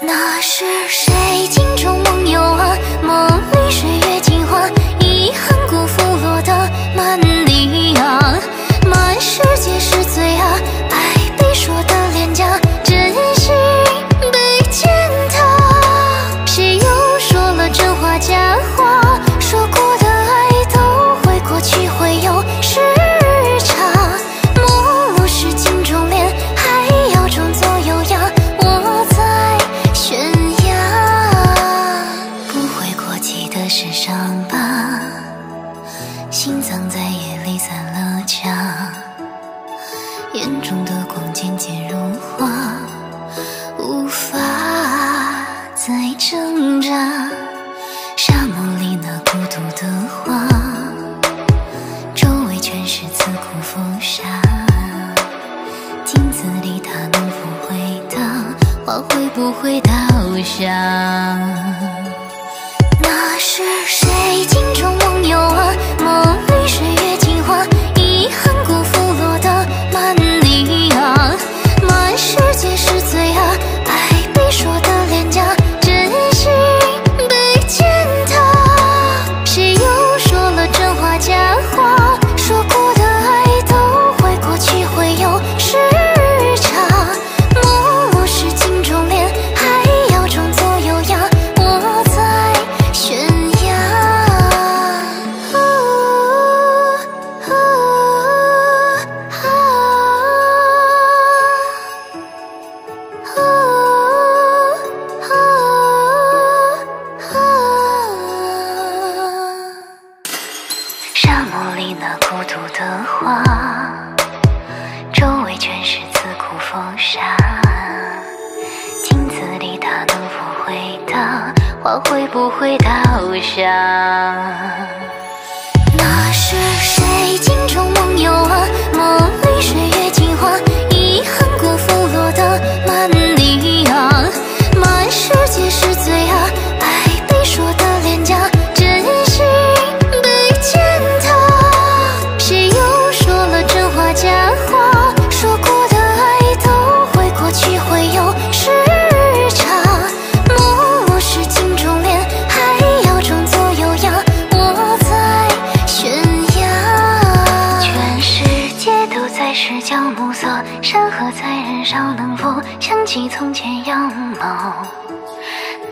那是谁镜中梦藏在夜里散了架眼中的光渐渐融化无法再挣扎沙漠里那孤独的花。周围全是刺骨风沙镜子里他能否回答花会不会倒下那是谁？我会不会倒下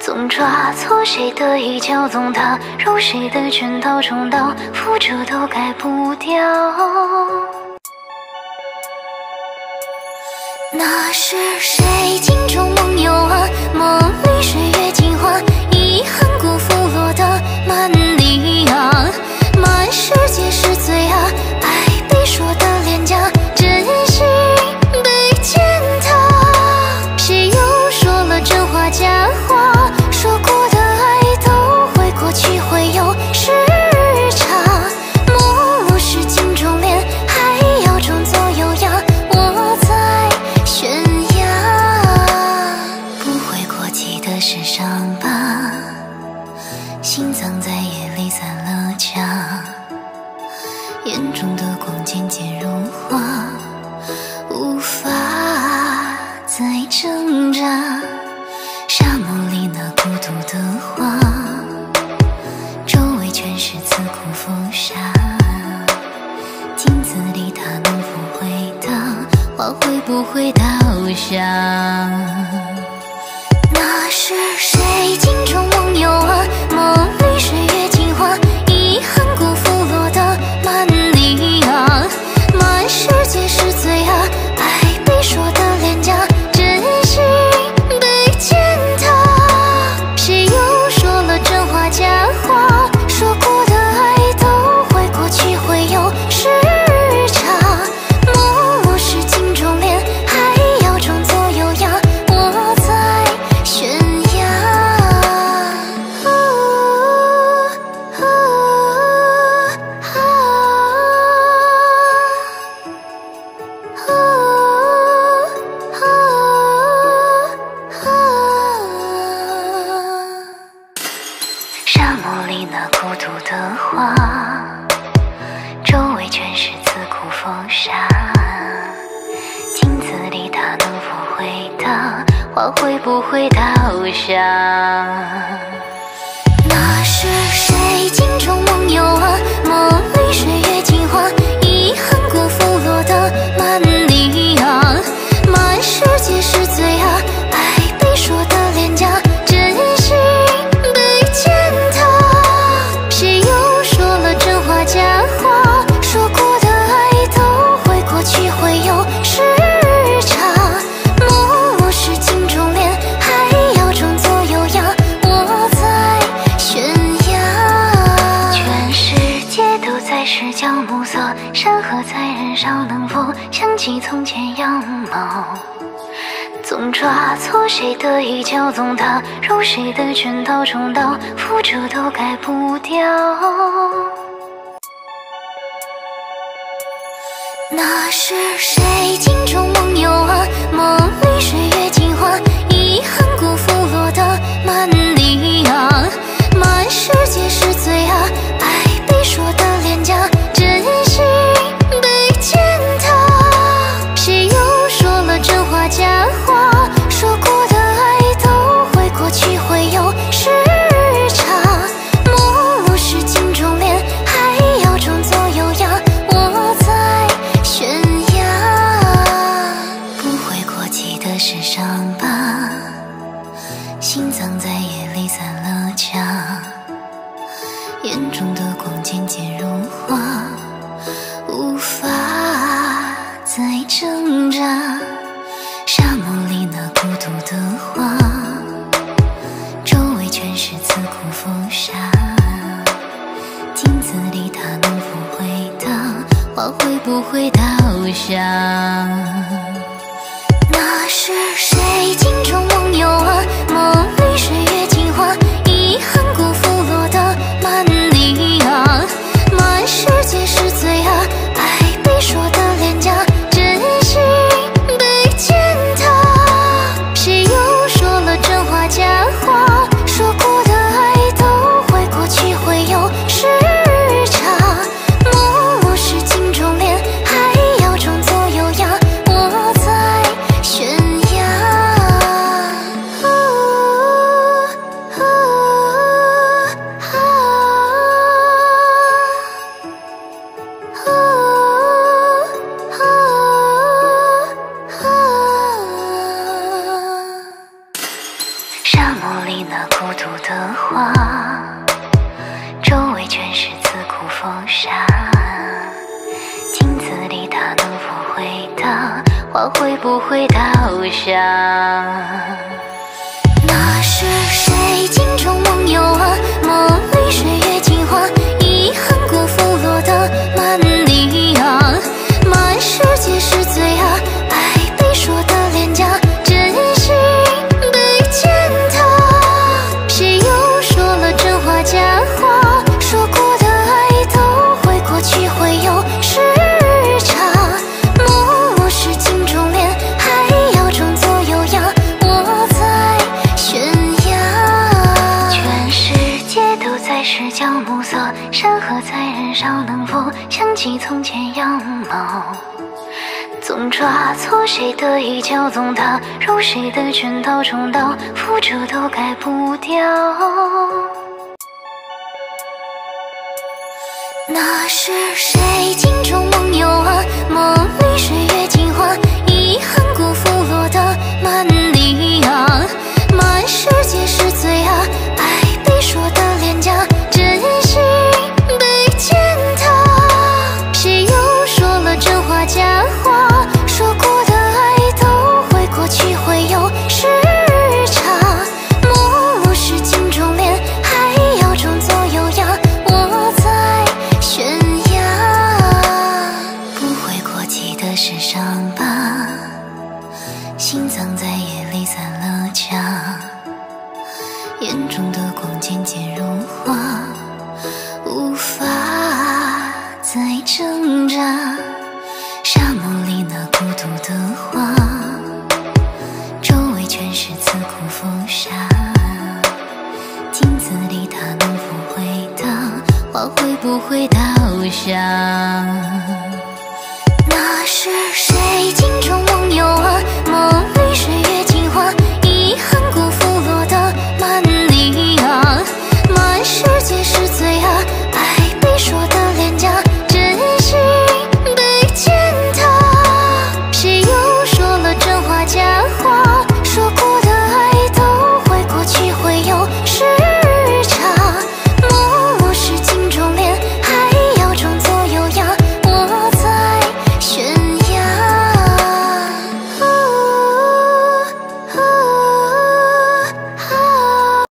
总抓错谁的衣角，总踏入谁的圈套，重蹈覆辙都改不掉。那是谁镜中？眼中的光渐渐融化无法再挣扎沙漠里那孤独的花周围全是刺骨风沙镜子里他能否回答花会不会倒下？会不会倒下能否想起从前样貌？总抓错谁的衣角，总打入谁的圈套，重蹈覆辙都改不掉。那是谁镜中？不会倒下。那是谁镜中梦上，花会不会倒下？那是谁镜中梦游啊？梦里水月镜花，遗憾辜负落得满地啊！满世界是罪啊！是将暮色山河在燃烧，能否想起从前样貌？总抓错谁的衣角，总踏入谁的圈套，重蹈覆辙都改不掉。那是谁？渐渐融化无法再挣扎沙漠里那孤独的花周围全是刺骨风沙镜子里他能否回答花会不会倒下？